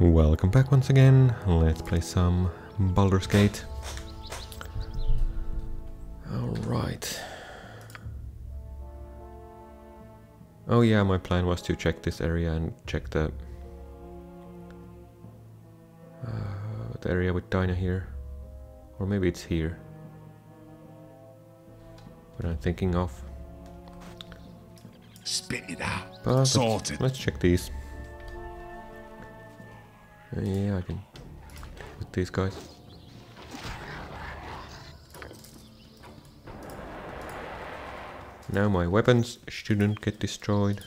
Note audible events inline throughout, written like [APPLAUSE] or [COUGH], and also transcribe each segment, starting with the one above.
Welcome back once again. Let's play some Baldur's Gate. Alright. Oh yeah, my plan was to check this area and check the, uh, the area with Dinah here. Or maybe it's here. What I'm thinking of. Spit it out. But let's, Sorted. let's check these. Yeah, I can with these guys. Now my weapons shouldn't get destroyed.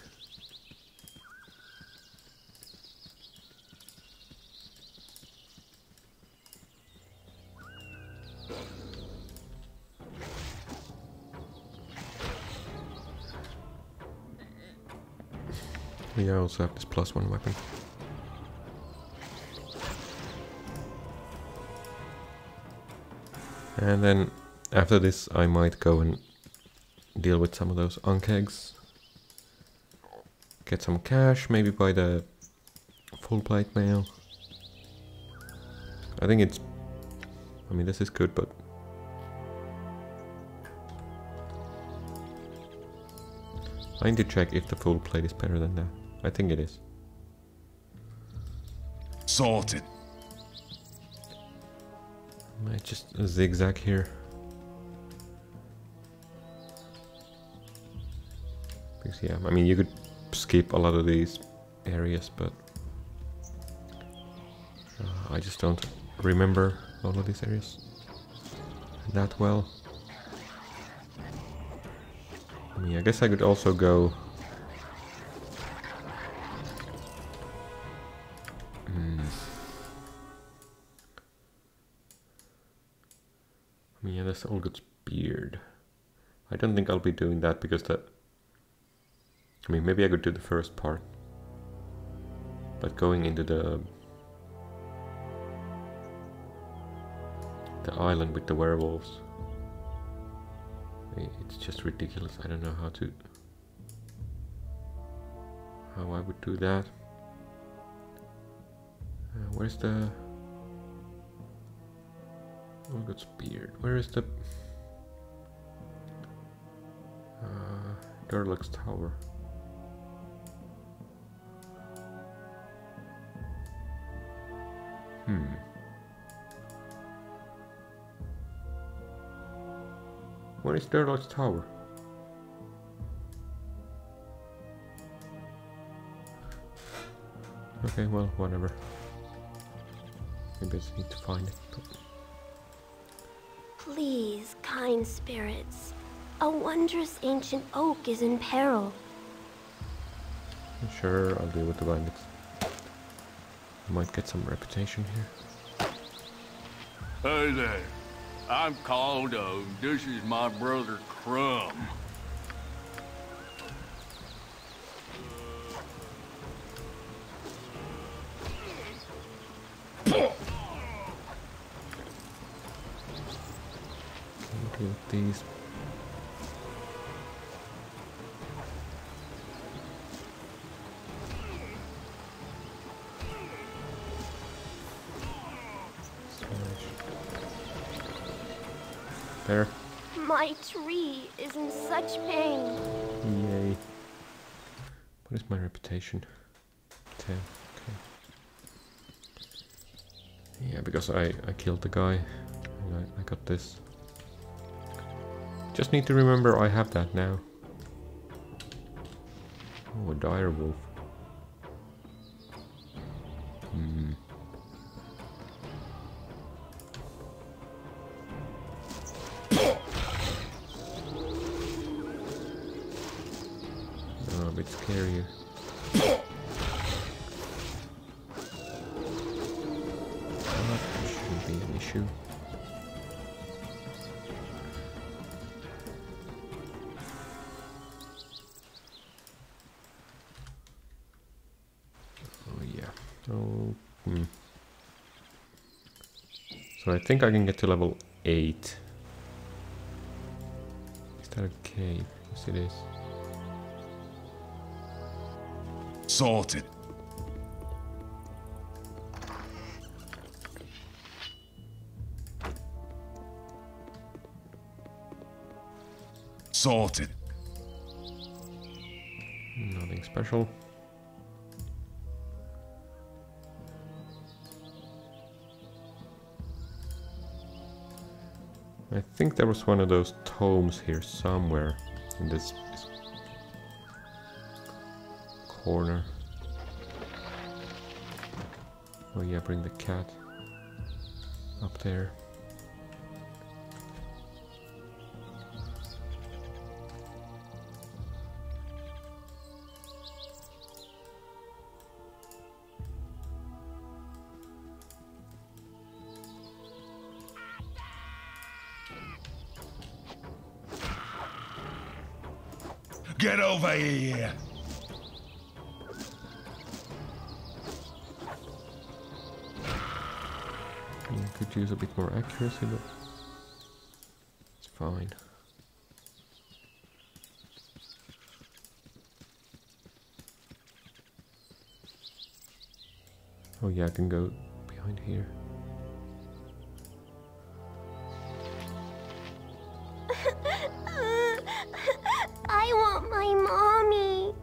I also have this plus one weapon. And then after this I might go and deal with some of those Ankhegs. Get some cash, maybe buy the full plate mail. I think it's... I mean this is good but... I need to check if the full plate is better than that. I think it is. Sorted. Might just zigzag here. Because yeah, I mean you could skip a lot of these areas, but uh, I just don't remember all of these areas that well. I mean, I guess I could also go. Yeah, that's Ulgoth's Beard. I don't think I'll be doing that because that. I mean, maybe I could do the first part. But going into the. The island with the werewolves. It's just ridiculous. I don't know how to. How I would do that. Uh, where's the. Ulgoth's Beard. Where is the. Uh, Tower. Hmm. Where is Durlag's Tower? Okay, well, whatever. Maybe I just need to find it. But- kind spirits. A wondrous ancient oak is in peril. Sure, I'll deal with the bandits. Might get some reputation here. Hey there. I'm Caldo. This is my brother Crumb. These. There. My tree is in such pain. Yay. What is my reputation? 10. Okay. Yeah, because I, I killed the guy. And I, I got this. Just need to remember I have that now. Oh, a dire wolf. Hmm. I think I can get to level 8. Is that a cave? Yes, it is. Sorted. Sorted. Nothing special. I think there was one of those tomes here somewhere in this, corner. Oh yeah, bring the cat up there. Accuracy, but it's fine. Oh yeah, I can go behind here. [LAUGHS] I want my mommy.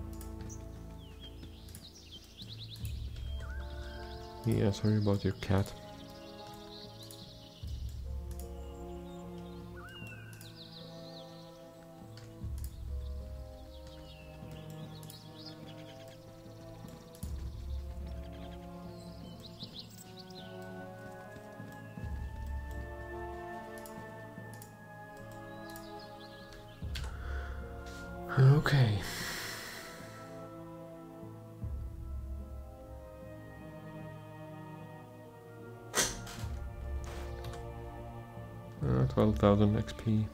Yeah, sorry about your cat. 1000 XP.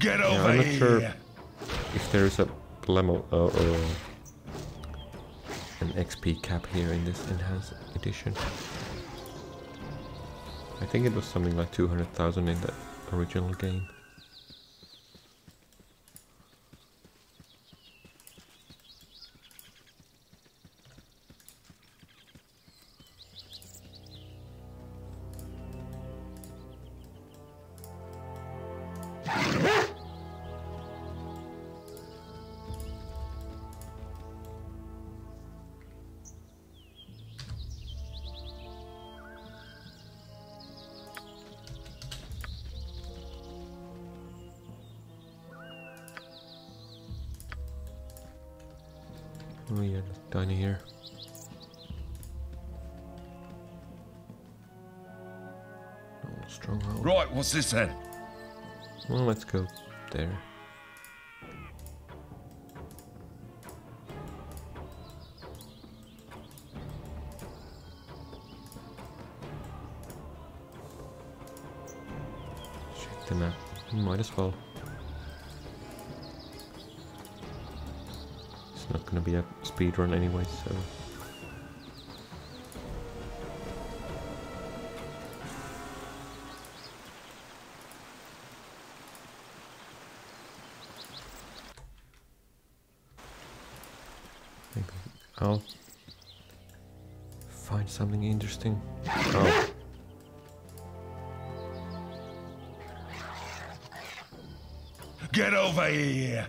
Get over yeah, I'm not here. sure if there is a level uh, or an XP cap here in this enhanced edition. I think it was something like 200,000 in the original game. Right, what's this then? Well, let's go there. Check the map. Might as well. It's not gonna be a speed run anyway, so. Interesting. Oh, Get over here!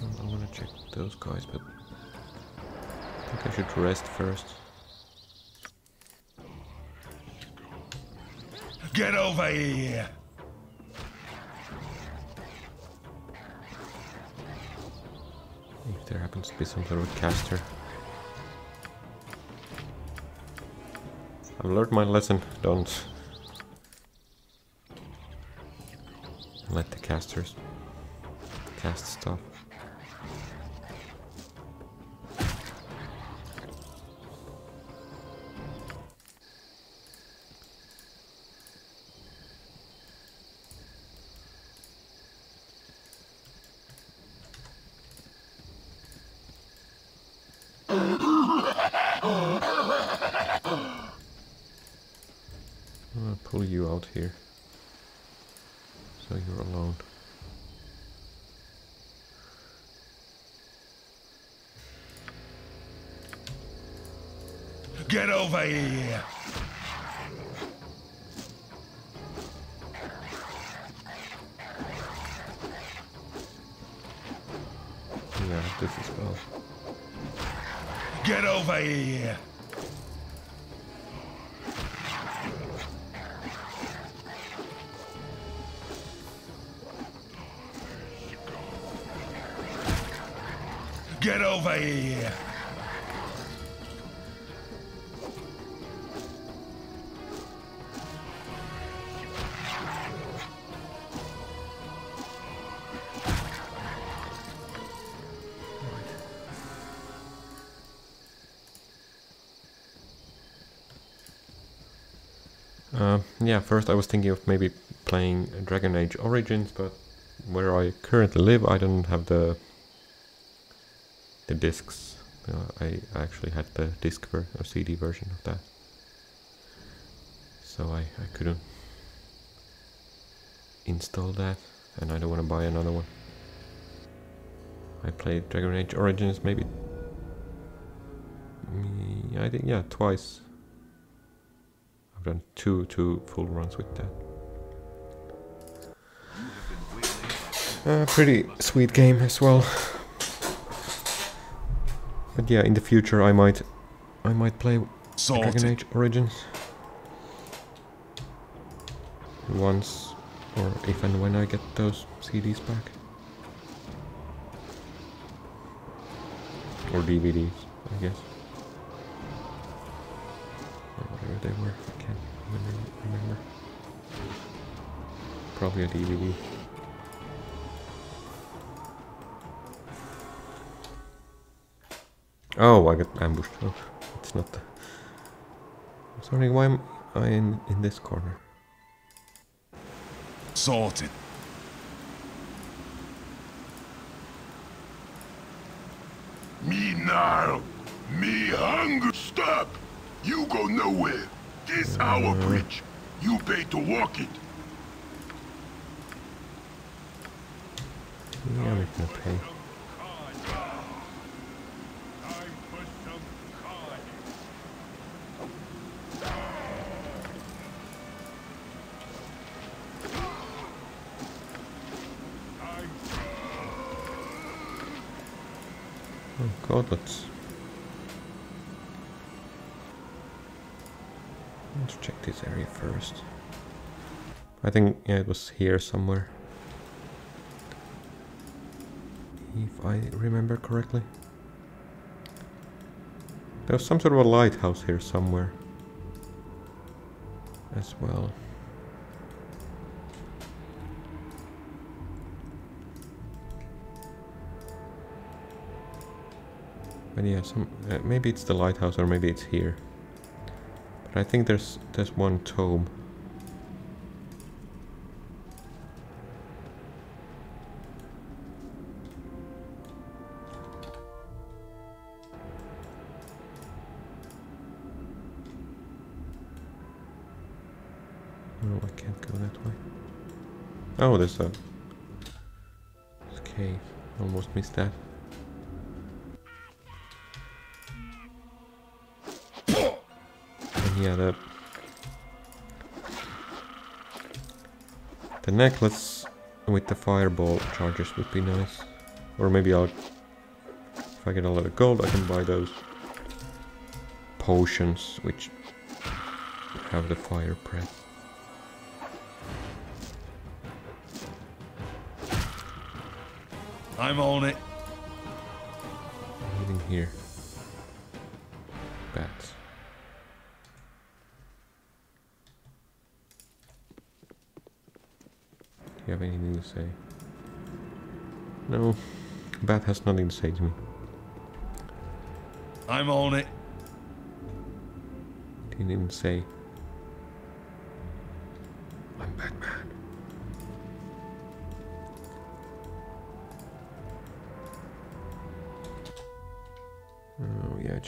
I'm, I'm gonna check those guys, but I think I should rest first. Get over here! If there happens to be some sort of caster. I've learned my lesson, don't let the casters cast stuff. Over here. Yeah, this as well. Get over here. Get over here. Yeah, first I was thinking of maybe playing Dragon Age Origins, but where I currently live, I don't have the the discs. Uh, I actually had the disc ver or CD version of that, so I, I couldn't install that, and I don't want to buy another one. I played Dragon Age Origins maybe, mm, I think yeah twice. I've done two two full runs with that. Uh, pretty sweet game as well. But yeah, in the future I might I might play Dragon Age Origins once or if and when I get those CDs back. Or DVDs, I guess. Probably a DVD. Oh, I got ambushed. Oh, it's not the... I'm sorry, why am I in, in this corner? Sorted. Me now. Me hunger. Stop. You go nowhere. This our uh-huh. bridge. You pay to walk it. Yeah, we can pay. Oh god, let's... Let's check this area first. I think, yeah, it was here somewhere. If I remember correctly. There's some sort of a lighthouse here somewhere. As well. But yeah, some uh, maybe it's the lighthouse or maybe it's here. But I think there's there's one tome. Oh, there's a cave. Almost missed that. And yeah, the the necklace with the fireball charges would be nice. Or maybe I'll, if I get a lot of gold, I can buy those potions which have the fire breath. I'm on it. Anything here? Bats. Do you have anything to say? No. Bat has nothing to say to me. I'm on it. Didn't even say.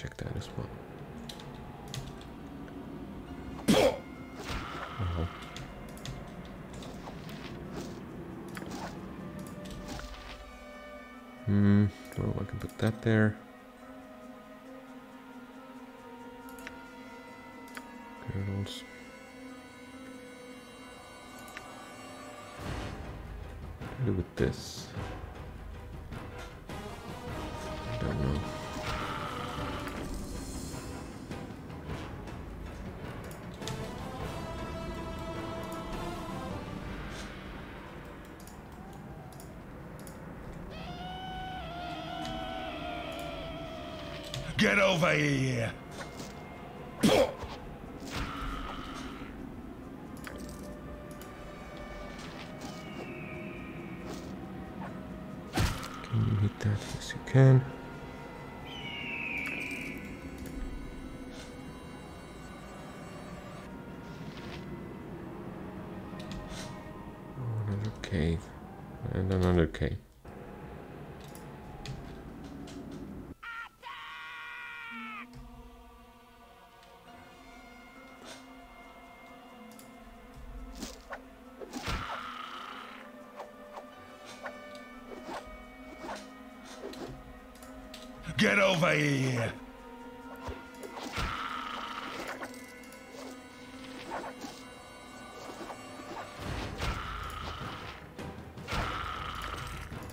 Check that as well. Oh. Hmm, well I can put that there.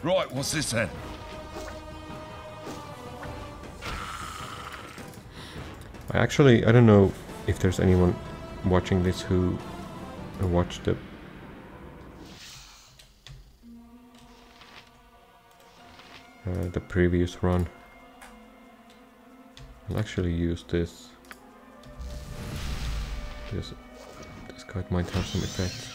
Right, what's this then? I actually, I don't know if there's anyone watching this who watched the uh, the previous run. I'll actually use this because this card might have some effect.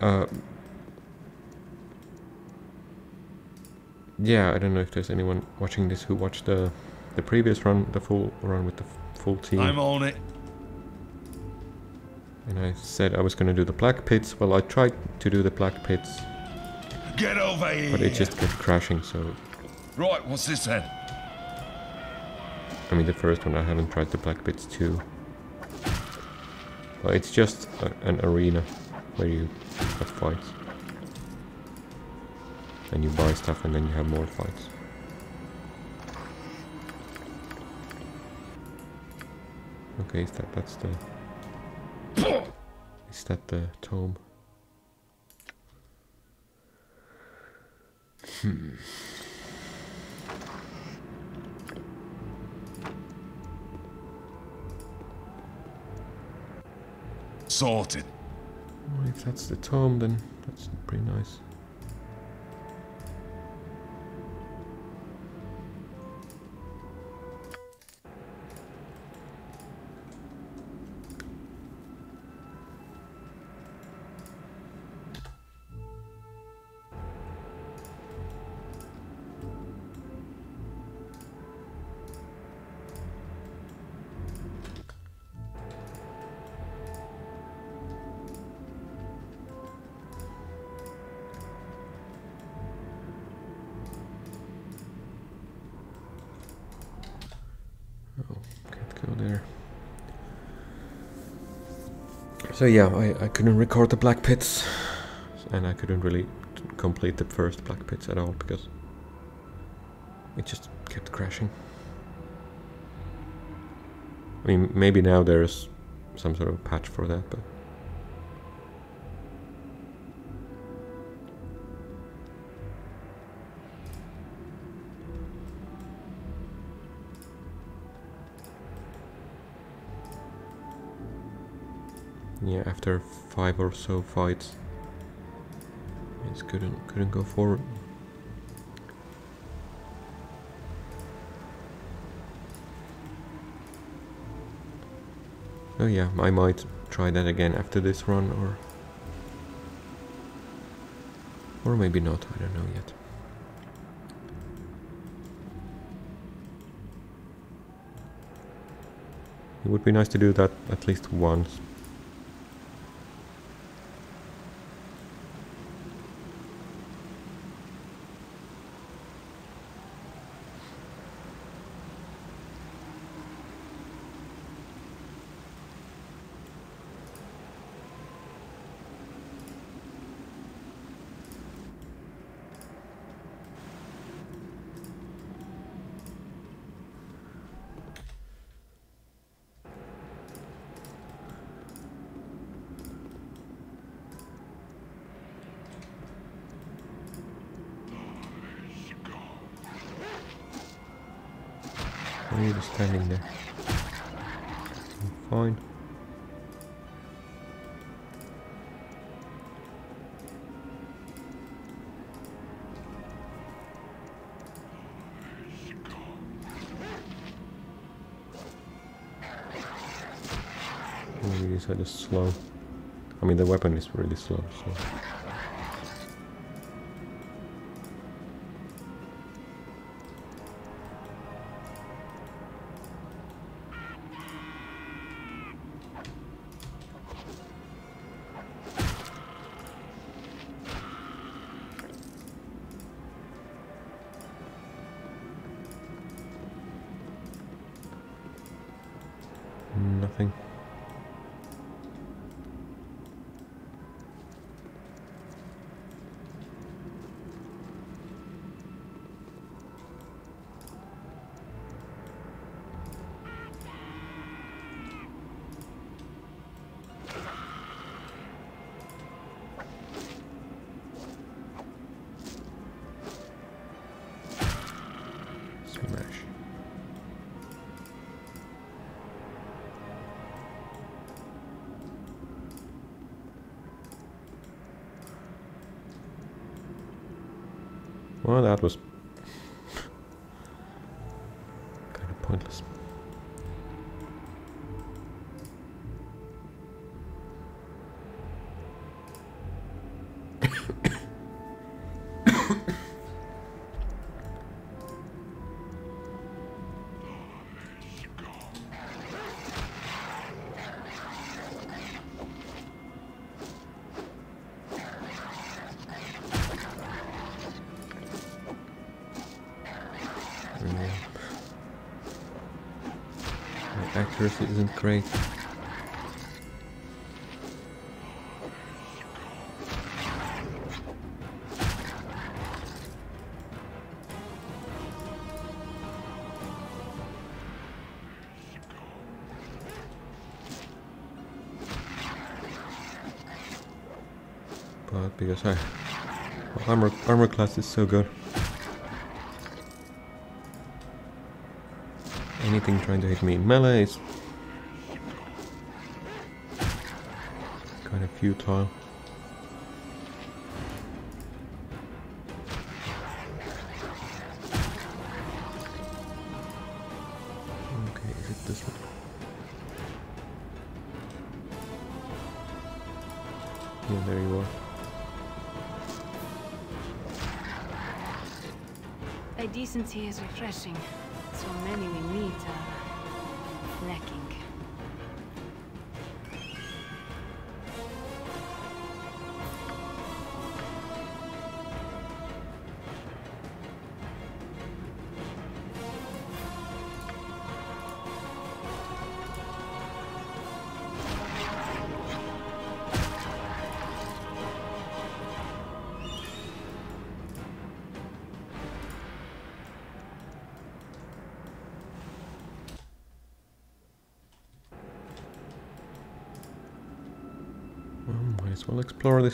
Uh, yeah, I don't know if there's anyone watching this who watched the the previous run, the full run with the full team. I'm on it. And I said I was gonna do the black pits. Well, I tried to do the black pits, Get over here. but it just kept crashing. So, Right, what's this then? I mean, the first one I haven't tried the black pits too. But it's just a, an arena where you have fights, and you buy stuff, and then you have more fights. Okay, is that that's the is that the tome? Hmm. Sorted. Well, if that's the tome, then that's pretty nice. So yeah, I, I couldn't record the black pits, and I couldn't really complete the first black pits at all because it just kept crashing. I mean, maybe now there's some sort of patch for that, but after five or so fights, I just couldn't couldn't go forward. Oh yeah, I might try that again after this run, or or maybe not. I don't know yet. It would be nice to do that at least once. Why are you standing there? Fine. Maybe these are just slow. I mean, the weapon is really slow, so. Accuracy isn't great. But because I my armor armor class is so good. Trying to hit me in melee is kind of futile. Okay, is it this one? Yeah, there you are. Thy decency is refreshing.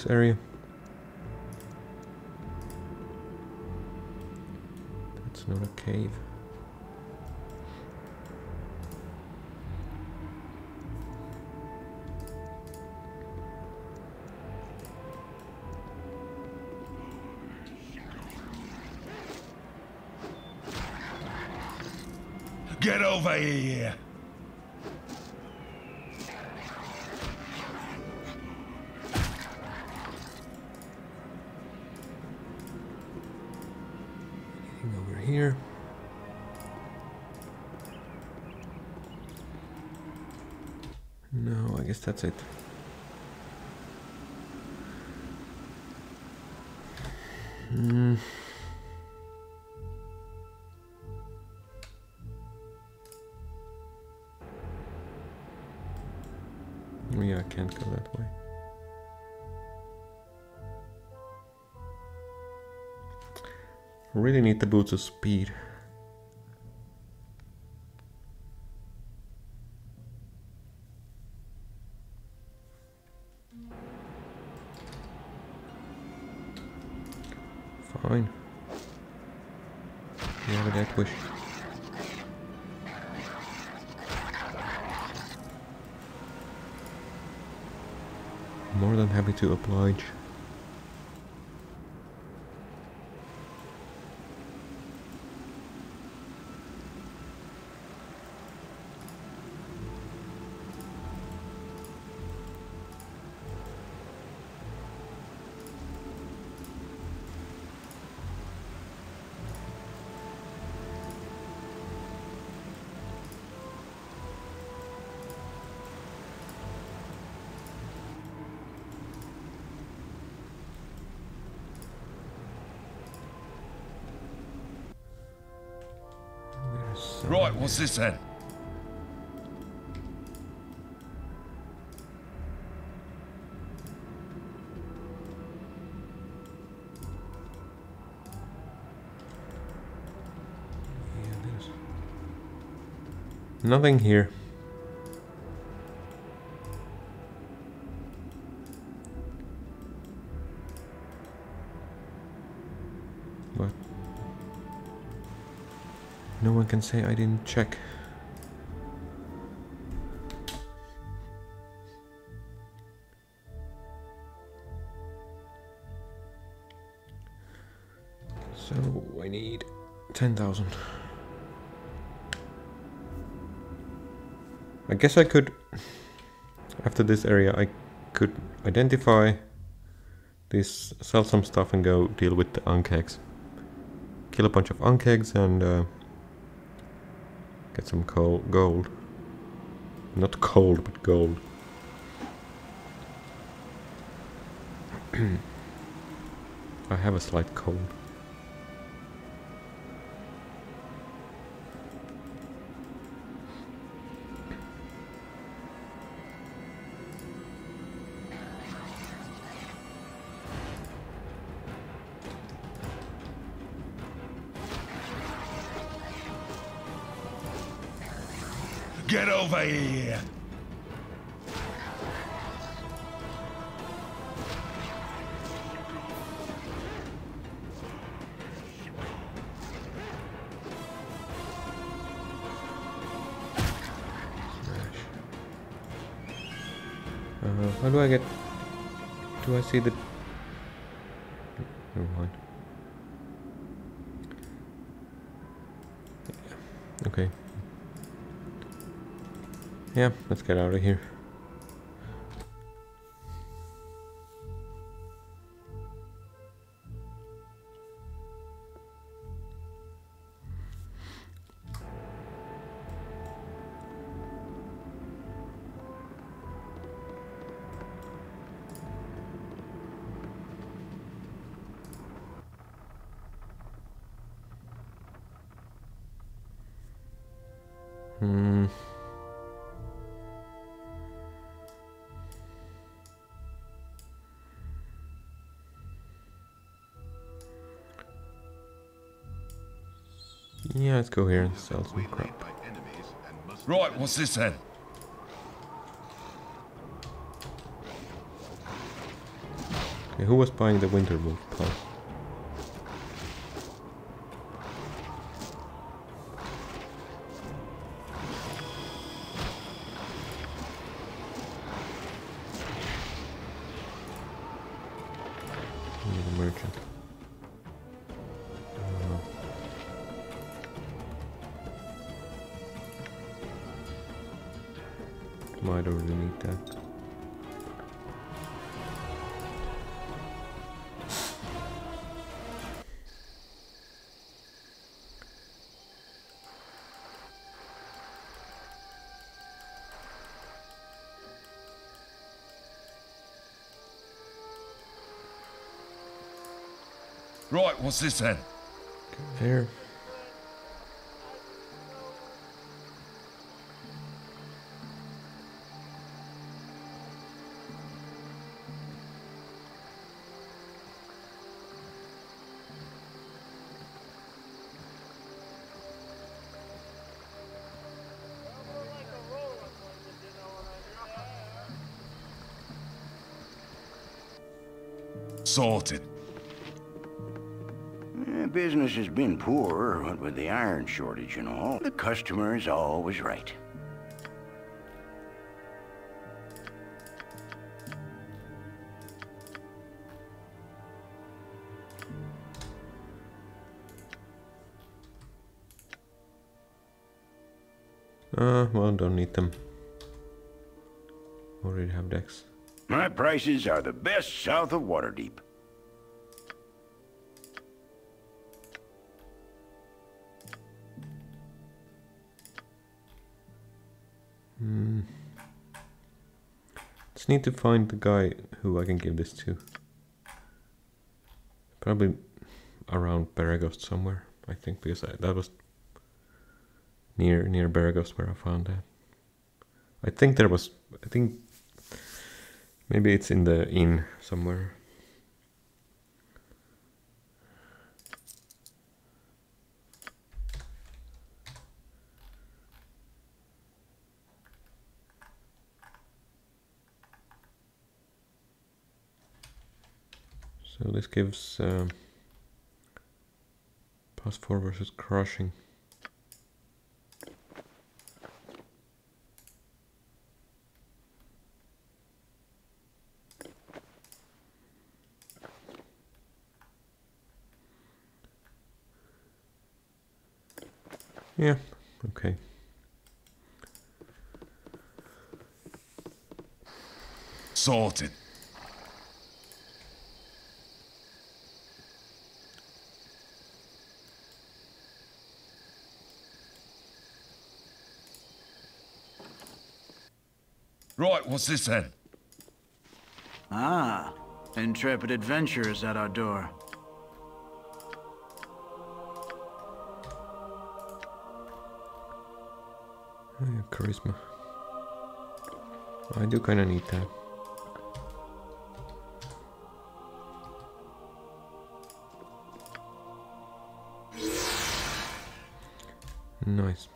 This area. Guess that's it. Hmm. Oh, yeah, I can't go that way. Really need the boots of speed. What's this then? Nothing here. But no one can say I didn't check. So I need 10,000. I guess I could, after this area, I could identify this, sell some stuff and go deal with the Ankhegs. Kill a bunch of Ankhegs and uh, get some coal, gold. Not cold, but gold. [CLEARS THROAT] I have a slight cold. Let's get out of here. Hmm. Let's go here and sell some crap. Right, what's this then? Okay, who was buying the winter wolf This then? There. Sorted business has been poor, what with the iron shortage and all, the customer is always right. Uh, well, don't need them. Already have decks. My prices are the best south of Waterdeep. Just need to find the guy who I can give this to. Probably around Beregost somewhere, I think, because I, that was near near Beregost where I found that. I think there was, I think maybe it's in the inn somewhere. So this gives um, plus four versus crushing. Yeah, okay. Sorted. Right, what's this then? Ah, intrepid adventurers at our door. Oh, yeah, charisma. I do kind of need that. Nice.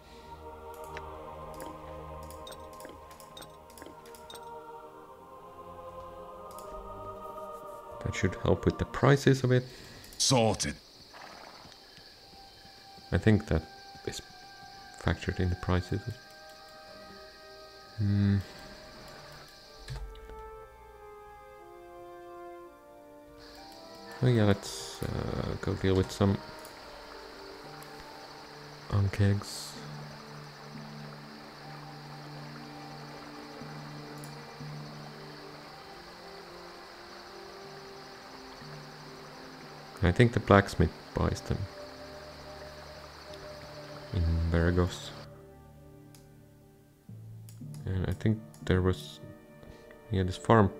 That should help with the prices a bit. Sorted. I think that is factored in the prices. Hmm. Oh yeah, let's uh, go deal with some Ankhegs. I think the blacksmith buys them in Beregost. And I think there was... Yeah, this farm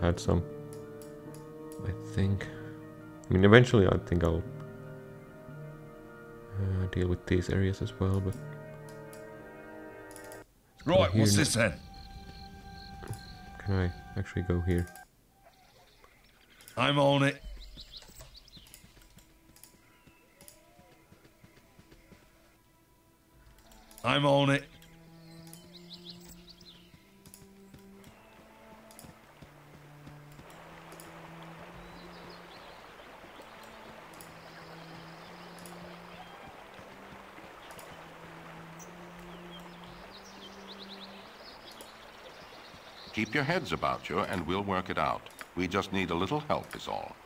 had some. I think. I mean, eventually I think I'll uh, deal with these areas as well, but... Right, what's now. this then? Can I actually go here? I'm on it. I'm on it. Keep your heads about you and we'll work it out. We just need a little help is all.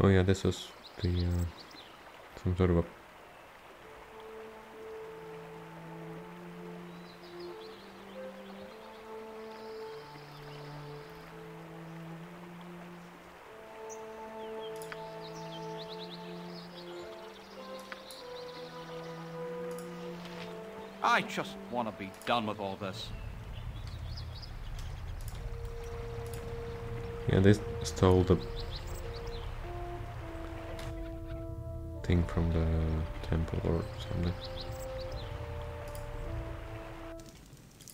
Oh yeah, this was the... Uh, some sort of a... I just want to be done with all this. Yeah, they stole the thing from the temple or something.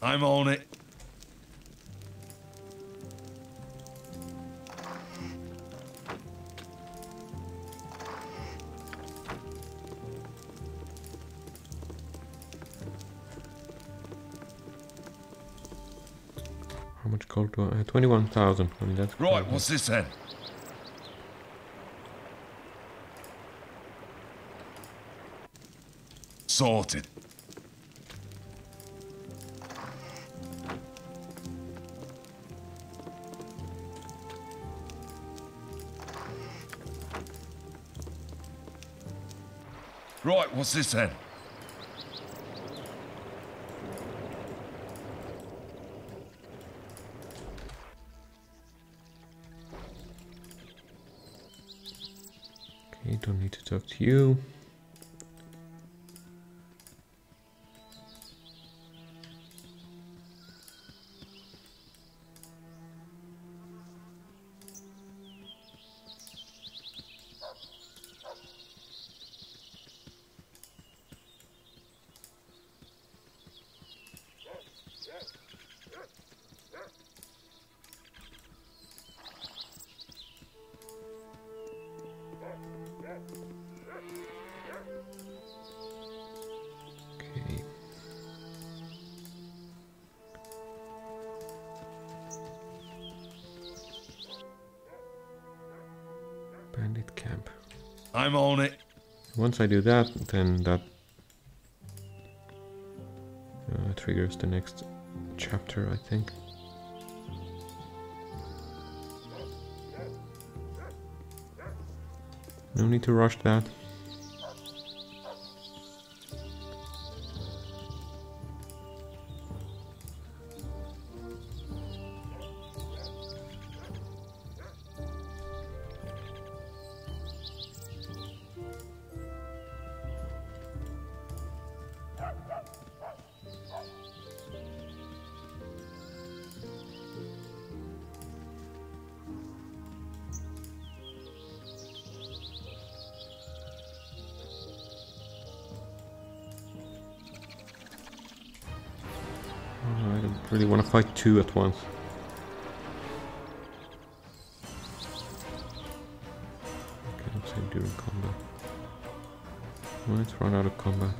I'm on it. How much gold do I have? 21,000. I mean, that's Right, what's this then? Sorted. Right, what's this then? Okay, don't need to talk to you. I do that, then that uh, triggers the next chapter, I think. No need to rush that. Two at once. Cannot say during combat. Let's run out of combat.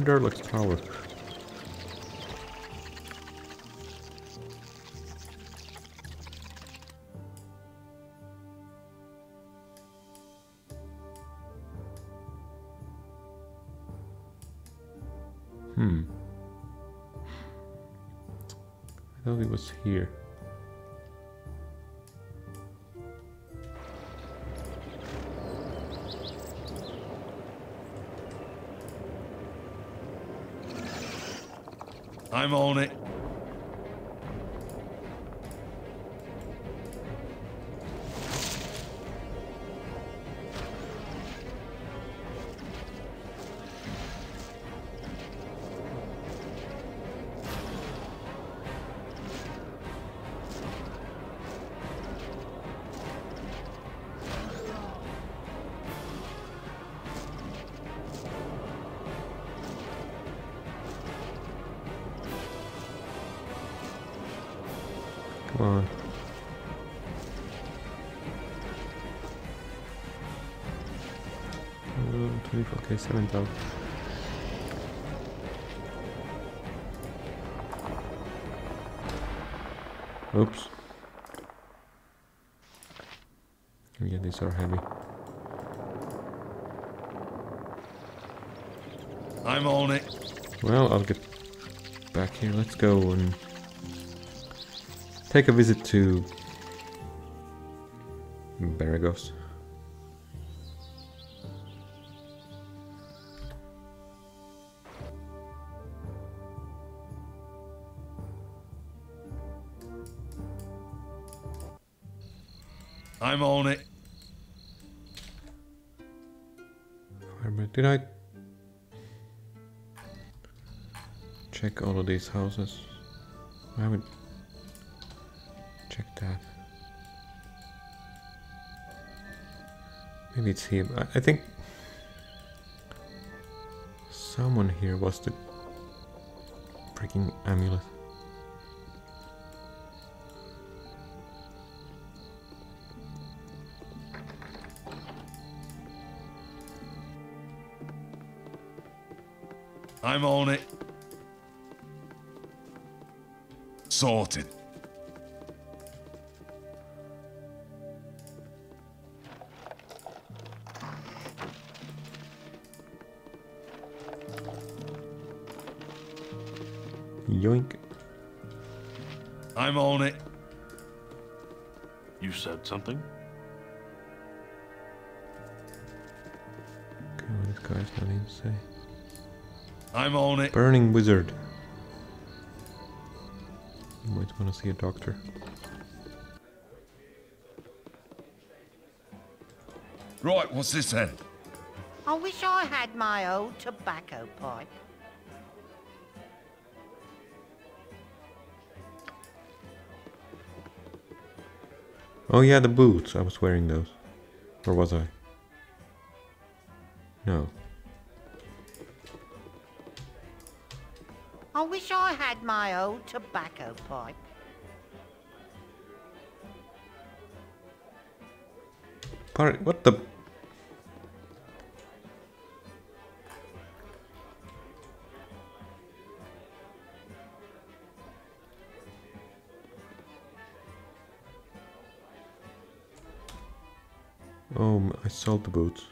To Durlag's Tower? Hmm. I thought it was here. I'm on it. 24, okay, 7,000. Oops. Yeah, these are heavy. I'm on it. Well, I'll get back here. Let's go and take a visit to Beregost. Did I check all of these houses? I haven't checked that. Maybe it's him. I, I think someone here was the freaking amulet. I'm on it. Sorted. Yoink. I'm on it. You said something? Okay, what this guy's not even say. I'm on it. Burning wizard. You might want to see a doctor. Right, what's this then? I wish I had my old tobacco pipe. Oh yeah, the boots. I was wearing those. Or was I? No. Boots.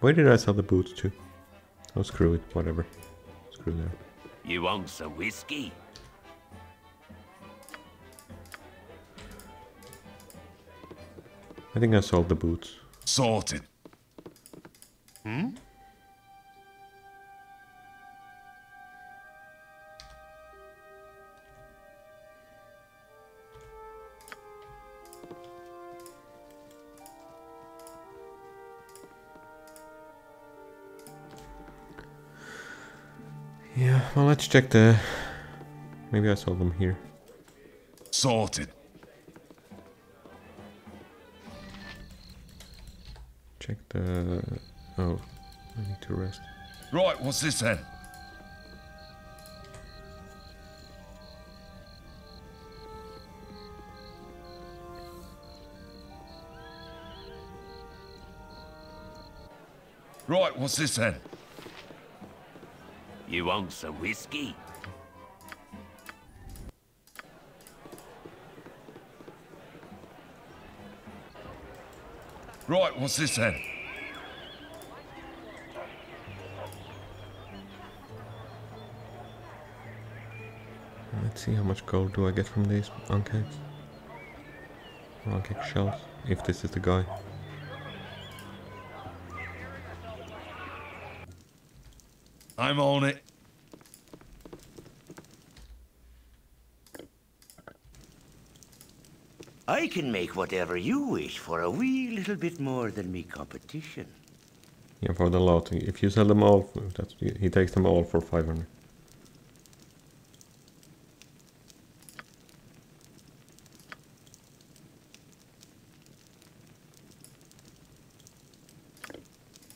Where did I sell the boots to? Oh, screw it, whatever. Screw that. You want some whiskey? I think I sold the boots. Sorted. Hmm? Well, let's check the. Maybe I sold them here. Sorted. Check the. Oh, I need to rest. Right, what's this then? Right, what's this then? You want some whiskey? Right, what's this then? Let's see how much gold do I get from these Ankhegs. Ankheg shells, if this is the guy. I'm on it. I can make whatever you wish for a wee little bit more than me competition. Yeah, for the lot. If you sell them all, that's he takes them all for 500.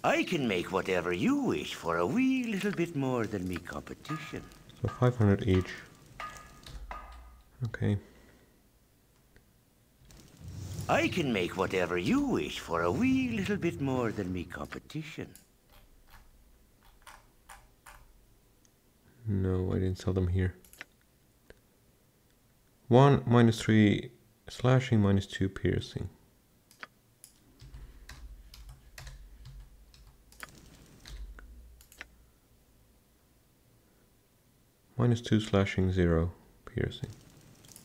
I can make whatever you wish for a wee little bit more than me competition. So 500 each. Okay. I can make whatever you wish for a wee little bit more than me competition. No, I didn't sell them here. 1 minus 3 slashing minus 2 piercing. Minus 2 slashing, 0 piercing.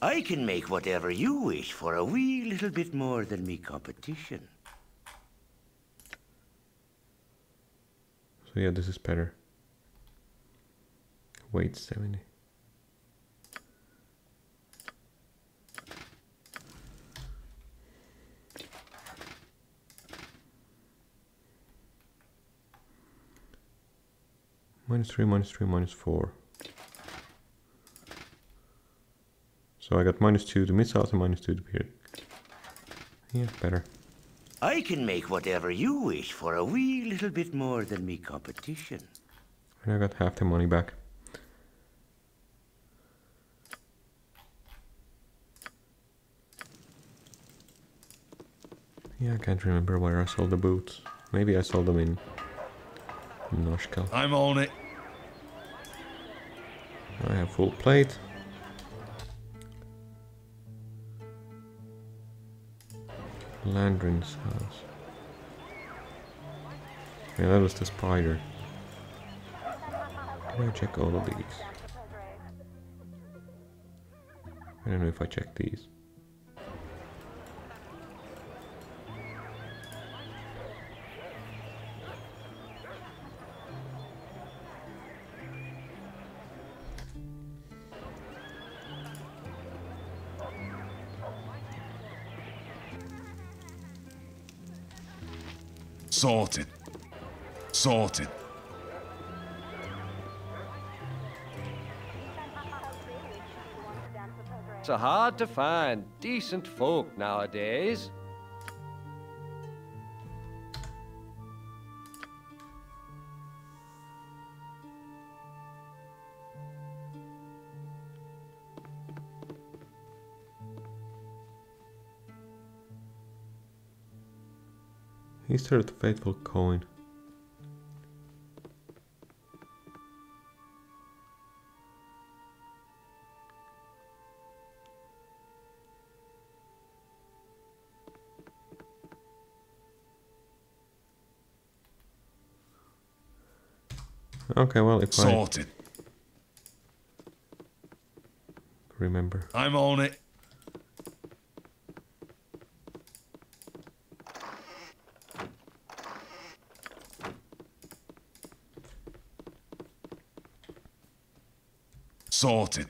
I can make whatever you wish for a wee little bit more than me competition. So yeah, this is better. Weight 70. Minus 3, minus 3, minus 4. So I got minus 2 to missiles and minus 2 to period. Yeah, better. I can make whatever you wish for a wee little bit more than me competition. And I got half the money back. Yeah, I can't remember where I sold the boots. Maybe I sold them in Nashkel. I'm on it. I have full plate. Landrin's house. Yeah, that was the spider. Did I check all of these? I don't know if I checked these. Sorted. Sorted. It's hard to find decent folk nowadays. The Faithful Coin. Okay, well, if Sorted. I remember. I'm on it. Sorted.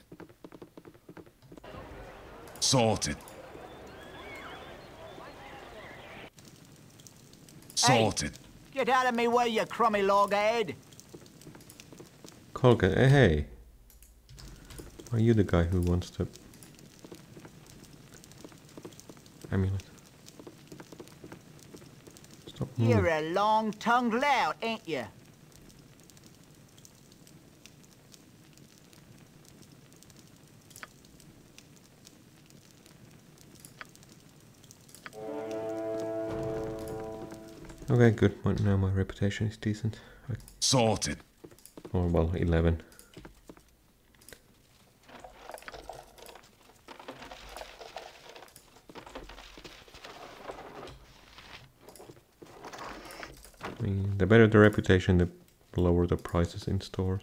Sorted. Sorted. Get out of me way, you crummy loghead. Colgan, eh, hey. Are you the guy who wants to... Amulet. Stop You're a long-tongued lout, ain't you? Okay, good. Now my reputation is decent. I... Sorted. Or, well, 11. I mean, the better the reputation, the lower the prices in stores.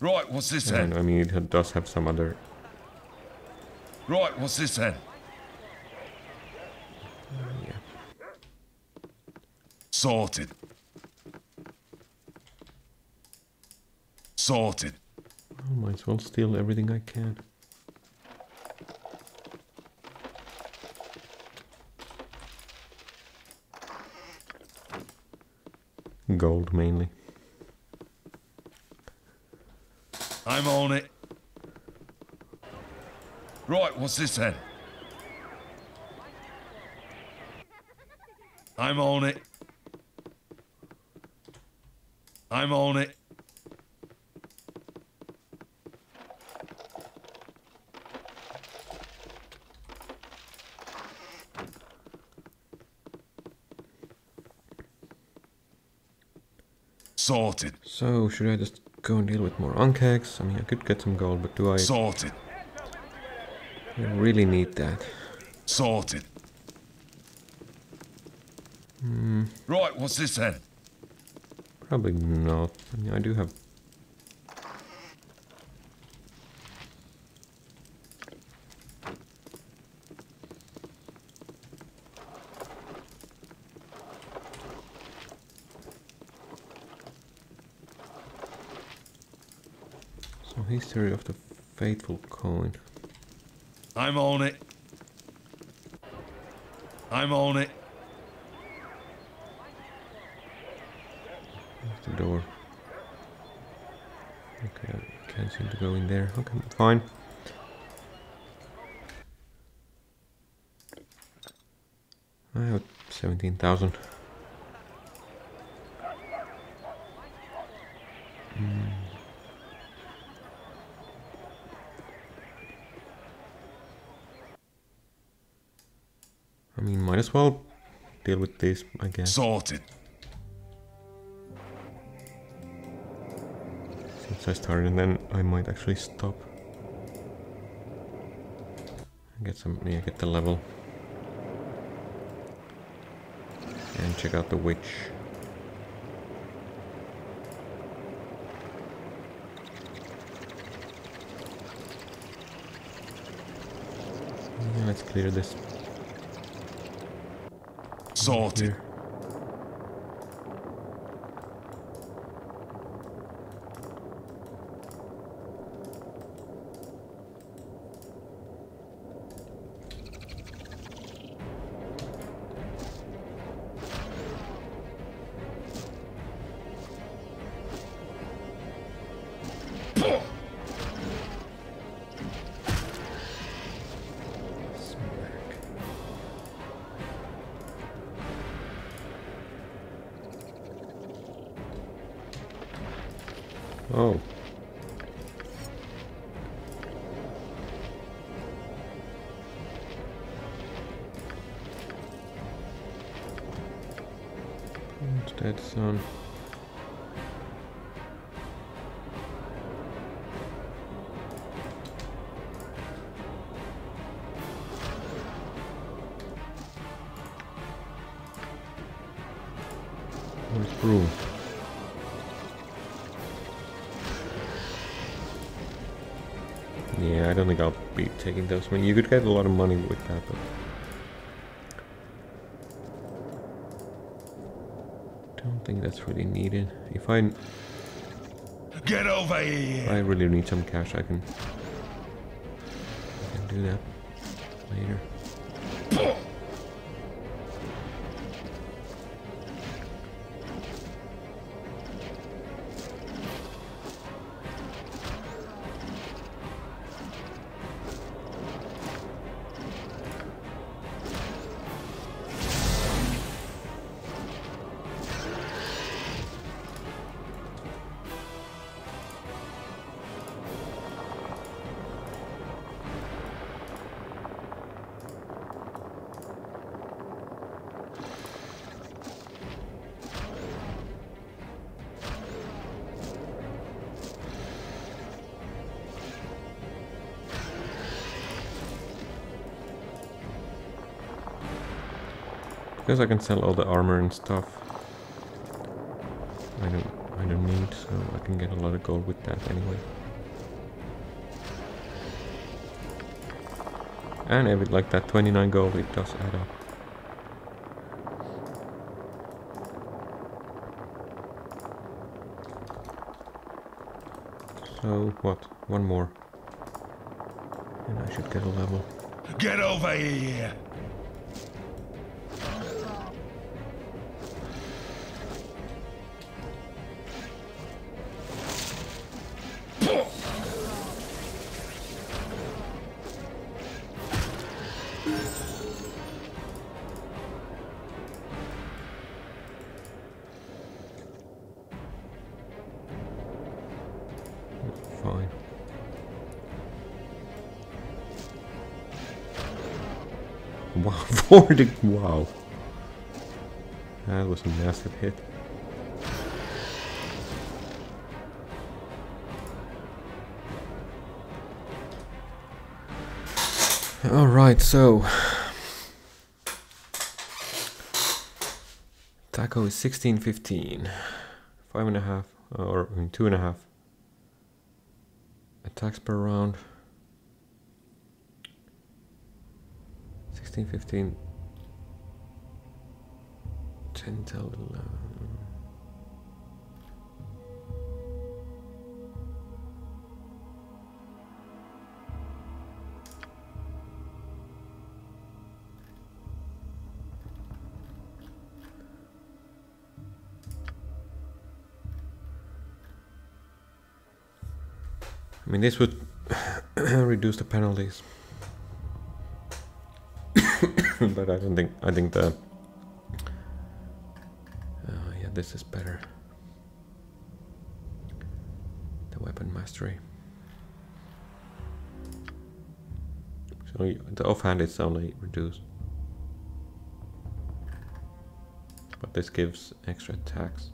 Right, what's this And then? I mean, it does have some other. Right, what's this then? Sorted. Sorted. I might as well steal everything I can. Gold mainly. I'm on it. Right, what's this then? I'm on it. I'm on it. Sorted. So, should I just go and deal with more Ankhegs? I mean, I could get some gold, but do I Sorted. I really need that? Sorted. Hmm, Right, what's this then? Probably not. I mean, I do have. So, history of the faithful coin. I'm on it. I'm on it. the door? Okay, I can't seem to Okay, fine. I have 17,000. Hmm. I mean, might as well deal with this, I guess. Sorted. I started, and then I might actually stop. Get some, yeah, get the level. And check out the witch. Yeah, let's clear this. Sorted. Here. Taking those. Mean, you could get a lot of money with that, but... Don't think that's really needed. If I... Get over here I really need some cash, I can... I can do that Because I can sell all the armor and stuff. I don't I don't need, so I can get a lot of gold with that anyway. And if it like that 29 gold, it does add up. So what? One more. And I should get a level. Get over here! 4 to... Wow. That was a massive hit. Alright, so... THAC0 is sixteen fifteen. Five and a half or two and a half attacks per round. 15, 15. 10 till 11. I mean, this would [COUGHS] reduce the penalties. [LAUGHS] but I don't think I think the uh, yeah this is better. The weapon mastery. So the offhand is only reduced, but this gives extra attacks.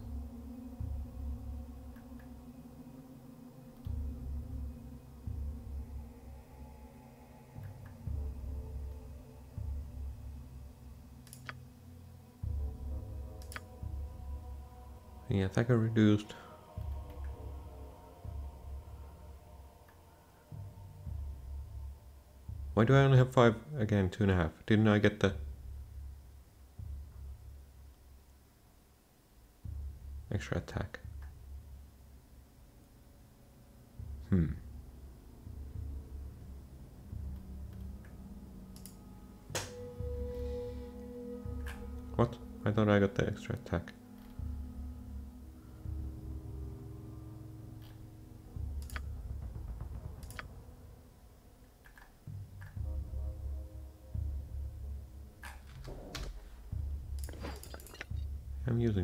The attacker reduced. Why do I only have five again? Two and a half. Didn't I get the extra attack? Hmm. What? I thought I got the extra attack.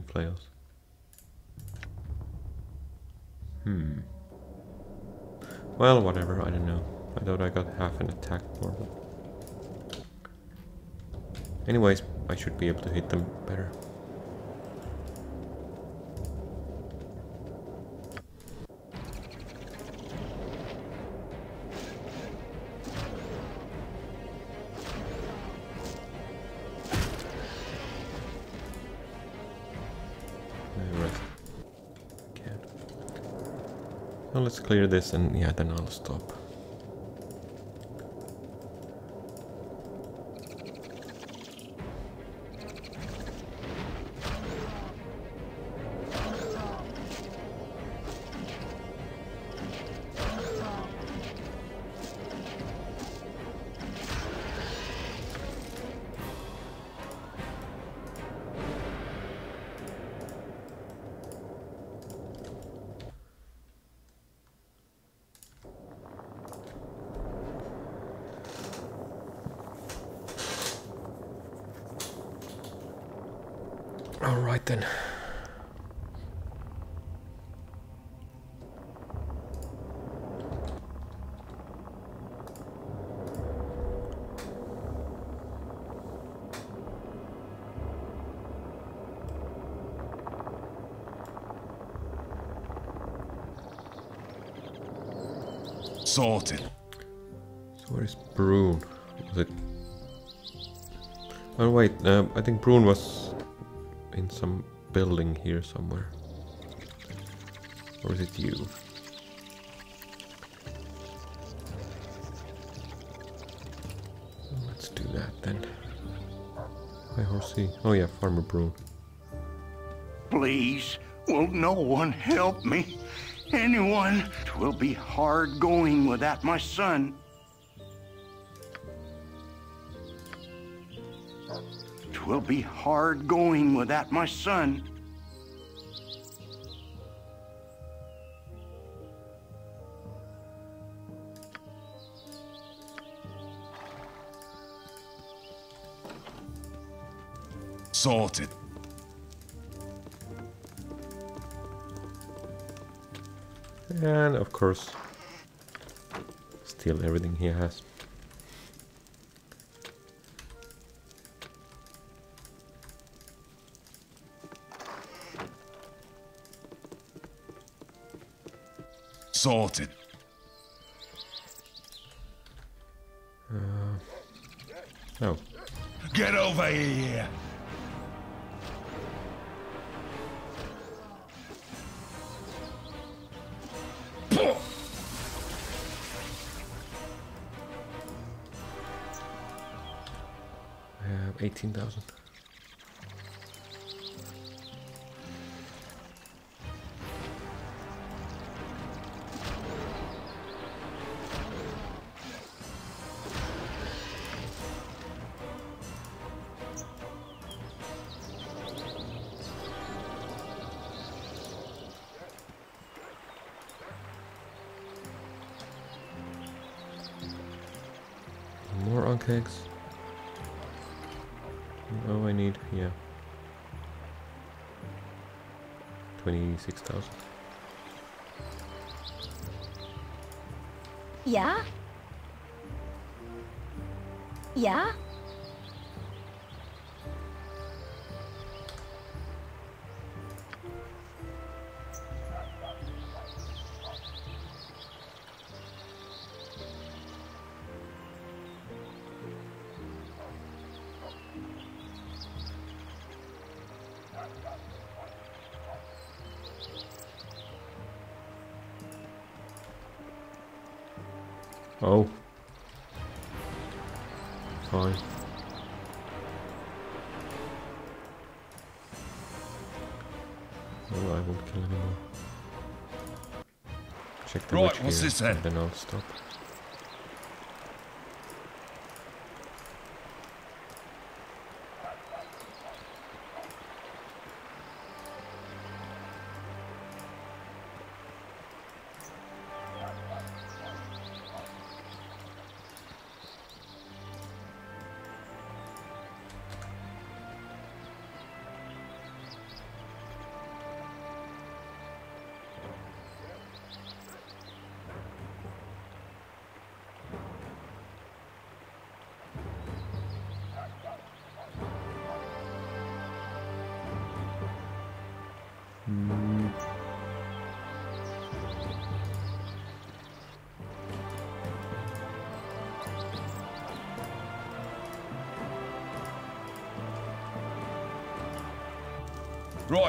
Flails. Hmm. Well, whatever, I don't know. I thought I got half an attack them. Anyways, I should be able to hit them better. Let's clear this and yeah, then I'll stop. Think Prune was in some building here somewhere. Or is it you? Let's do that then. Hi horsey. Oh yeah, Farmer Prune. Please, will no one help me? Anyone? It will be hard going without my son. Twill be hard going without my son. Sorted. And of course, steal everything he has. Sorted. Uh, oh, Get over here. I have 26,000. Yeah? Yeah? Oh. Fine. Oh, I won't kill anymore. Check the Right, what's here, this then? Then I'll stop.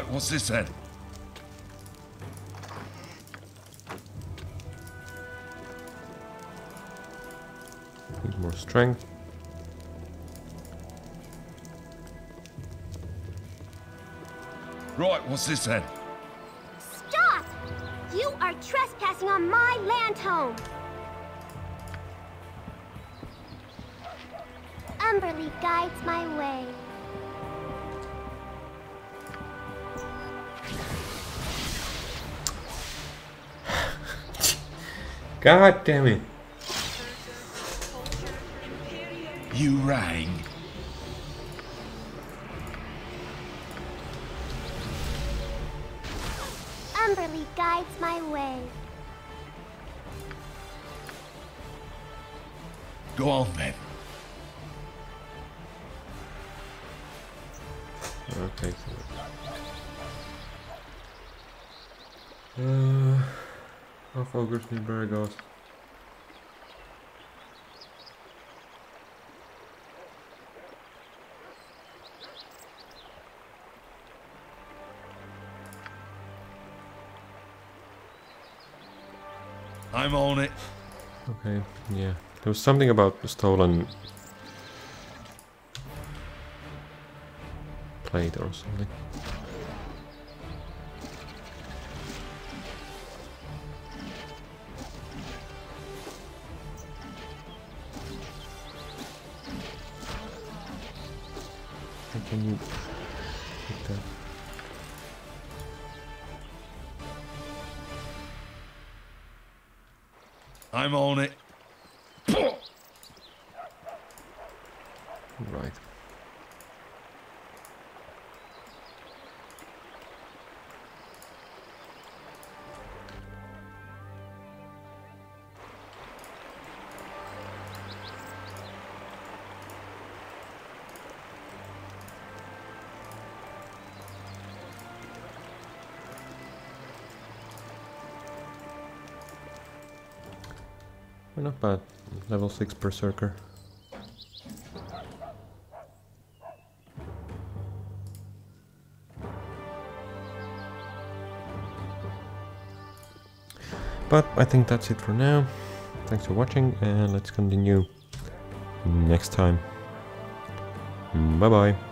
Right, what's this then? Need more strength. Right, what's this then? Stop! You are trespassing on my land home! Umberlee guides my way. God damn it. You rang. Umberlee guides my way. Go on then. Okay, so. Uh, far goes Newberry? I'm on it. Okay, yeah. There was something about the stolen plate or something. Can you hit that? I'm on it. Level 6 Berserker. But I think that's it for now. Thanks for watching and let's continue next time. Bye bye.